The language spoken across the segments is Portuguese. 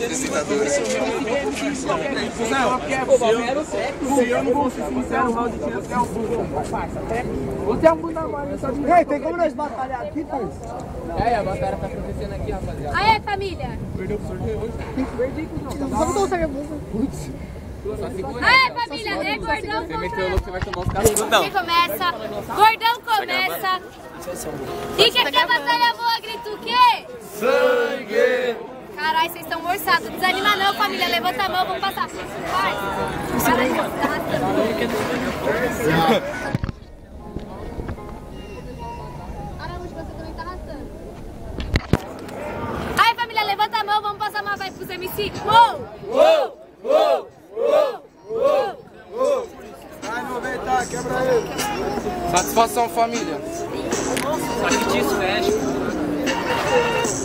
Se eu não vou ser sincero, o tinha até o Você é um bunda mole, só de Ei, tem como nós batalhar aqui, parceiro? É, a batalha tá acontecendo aqui, rapaziada. Aê, família! Só não consegue a bunda. Aê, família! É gordão Você meteu o contra... louco, você vai tomar os caras. Quem começa? Gordão começa. E quem quer batalha boa grita o quê? Sangue! Caralho, vocês estão morçados. Desanima não, família. Levanta a mão, vamos passar. Vai. Aí, tá tá arrastando. Aí, família, levanta a mão, vamos passar uma vibe pros MC. Uou! Uou! Uou! Uou! Uou! Ai, 90, quebra ele. Satisfação, família. Sacrifício fecha.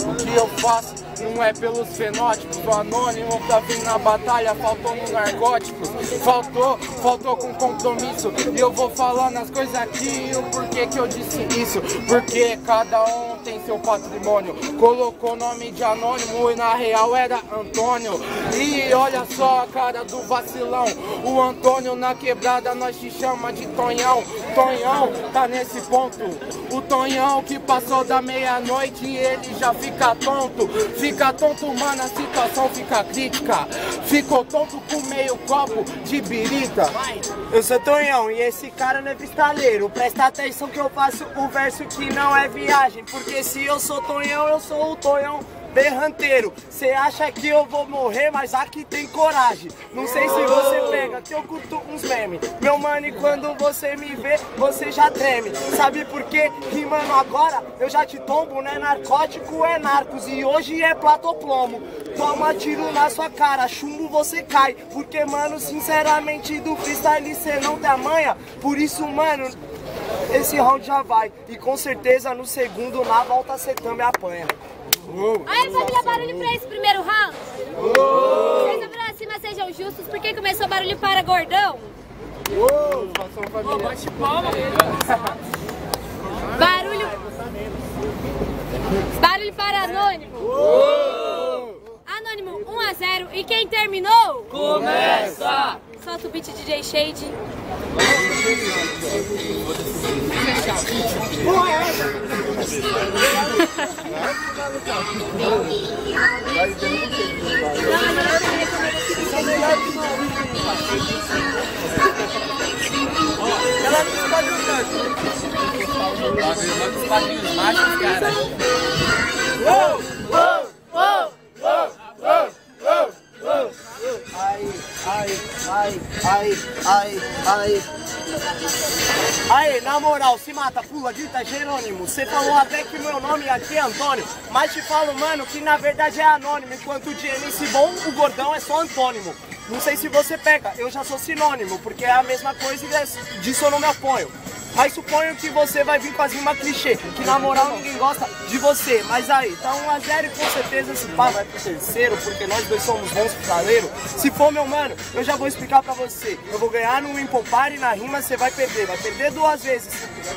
O que eu faço não é pelos fenótipos. O anônimo pra vir na batalha faltou no narcóticos. Faltou, faltou com compromisso. E eu vou falando as coisas aqui e o porquê que eu disse isso. Porque cada um tem seu patrimônio. Colocou nome de anônimo e na real era Antônio. E olha só a cara do vacilão. O Antônio na quebrada nós te chama de Tonhão. Tonhão tá nesse ponto. O Tonhão que passou da meia-noite e ele já fica tonto. Fica tonto, mano, a situação fica crítica. Ficou tonto com meio copo de birita. Eu sou Tonhão e esse cara não é pistaleiro. Presta atenção que eu faço um verso que não é viagem. Porque se eu sou Tonhão, eu sou o Tonhão berranteiro. Cê acha que eu vou morrer, mas aqui tem coragem. Não sei se você pega, que eu curto uns memes. Meu mano, e quando você me vê, você já treme. Sabe por quê? Rimando agora, eu já te tombo, né? Narcótico é narcos e hoje é platoplomo. Toma tiro na sua cara, chumbo você cai. Porque, mano, sinceramente, do freestyle cê não a manha. Por isso, mano, esse round já vai. E com certeza no segundo, na volta, cê também apanha. Aí, família, barulho pra esse primeiro round. Vocês pra cima sejam justos, porque começou barulho para gordão. Bate palma. Barulho. Barulho para Anônimo. Anônimo 1 a 0 E quem terminou? Começa! Solta o beat DJ Shade. Os quadrinhos mágicos, cara. Ai. Aí, na moral, se mata, pula, grita Jerônimo. Você falou até que meu nome aqui é Antônio, mas te falo, mano, que na verdade é anônimo. Enquanto de MC bom, o gordão é só antônimo. Não sei se você pega, eu já sou sinônimo, porque é a mesma coisa e disso eu não me apoio. Mas suponho que você vai vir com as rimas clichê, que na moral ninguém gosta de você. Mas aí, tá 1 a 0 e com certeza esse pá vai pro terceiro, porque nós dois somos bons pistaleiros. Se for meu mano, eu já vou explicar pra você. Eu vou ganhar no Impopar e na rima você vai perder. Vai perder duas vezes.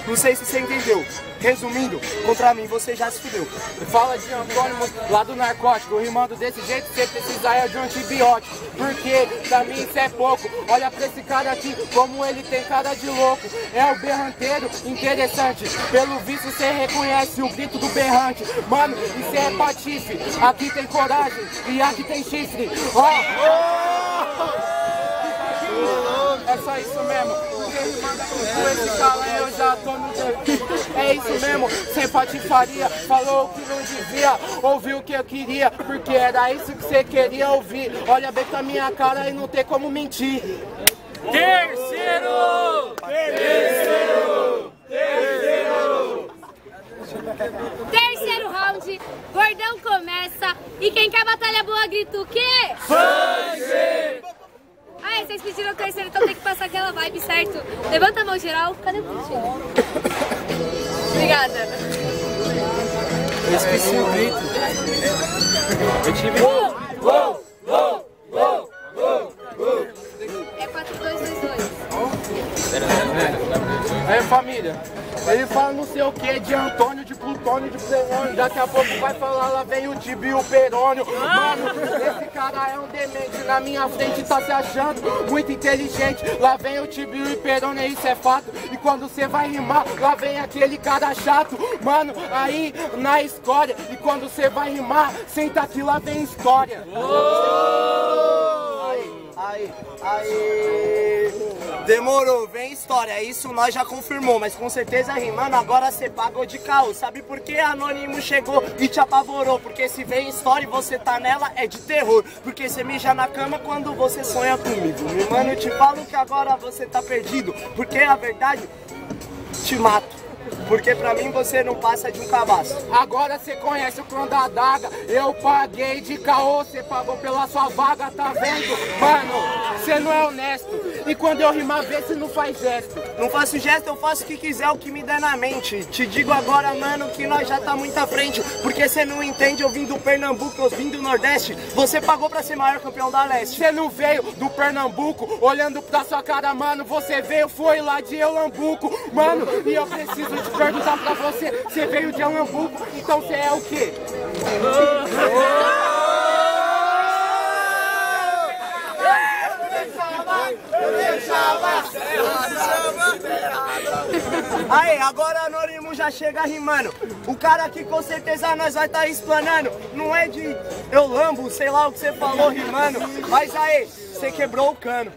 Não sei se você entendeu. Resumindo, contra mim você já se fudeu. Fala de antônimo lá do narcótico, rimando desse jeito você precisa é de um antibiótico. Porque pra mim isso é pouco. Olha pra esse cara aqui, como ele tem cara de louco. É o berranteiro interessante. Pelo visto você reconhece o grito do berrante. Mano, isso é patife. Aqui tem coragem e aqui tem chifre. Ó! É só isso mesmo. Com esse calé eu já tô no É isso mesmo, sem patifaria. Falou o que não devia, ouviu o que eu queria. Porque era isso que você queria ouvir. Olha bem pra minha cara e não tem como mentir. Terceiro! Terceiro round, gordão começa. E quem quer batalha boa grita o quê? Aí, vocês pediram o terceiro, então tem que passar aquela vibe, certo? Levanta a mão geral. Cadê o Cristina? Obrigada. Eu esqueci o grito. Eu tive. É 4, 2, 2, 2. Aí família, Ele fala não sei o que de Antônio, de Plutônio, de Plenônio. Daqui a pouco vai falar, lá vem o Tibio e o Perônio. Mano, esse cara é um demente. Na minha frente tá se achando muito inteligente. Lá vem o Tibio e Perônio, isso é fato. E quando você vai rimar, lá vem aquele cara chato. Mano, aí na história. E quando você vai rimar, senta aqui, lá vem história. Aí, aí. Demorou, vem história. Isso nós já confirmou, mas com certeza rimando agora cê pagou de caô. Sabe por que Anônimo chegou e te apavorou? Porque se vem história e você tá nela é de terror. Porque você mija na cama quando você sonha comigo. Meu mano, eu te falo que agora você tá perdido. Porque a verdade te mato. Porque pra mim você não passa de um cabaço. Agora cê conhece o clã da adaga. Eu paguei de caô, cê pagou pela sua vaga, tá vendo? Mano, cê não é honesto. E quando eu rimar, vê se não faz gesto. Não faço gesto, eu faço o que quiser, o que me der na mente. Te digo agora, mano, que nós já tá muito à frente. Porque você não entende, eu vim do Pernambuco, eu vim do Nordeste. Você pagou pra ser maior campeão da Leste. Você não veio do Pernambuco, olhando pra sua cara, mano. Você veio, foi lá de Elambuco, mano. E eu preciso te perguntar pra você: você veio de Elambuco, então você é o quê? Aí, agora Anônimo já chega rimando. O cara aqui com certeza nós vai tá explanando. Não é de eu lambo, sei lá o que você falou rimando. Mas aí, você quebrou o cano.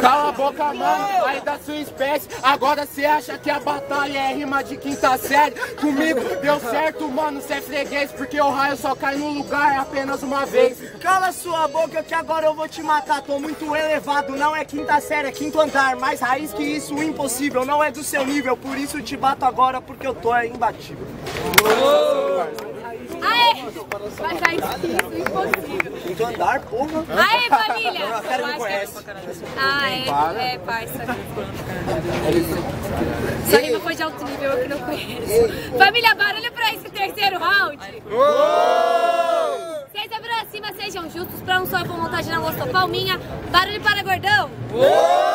Cala a boca, mano, aí da sua espécie. Agora cê acha que a batalha é rima de quinta série? Comigo deu certo, mano, cê é freguês. Porque o raio só cai no lugar apenas uma vez. Cala sua boca que agora eu vou te matar. Tô muito elevado, não é quinta série, é quinto andar. Mais raiz que isso, impossível. Não é do seu nível, por isso te bato agora porque eu tô imbatível. Aê! Mas difícil, impossível. Quinto andar, porra. Aê, família! A cara não conhece. Ah, é, é, parça. Sua rima foi de alto nível, eu que não conheço. Família, barulho pra esse terceiro round. Pra cima, sejam justos, pra um só com vontade não gostou. Palminha, barulho para gordão. Barulho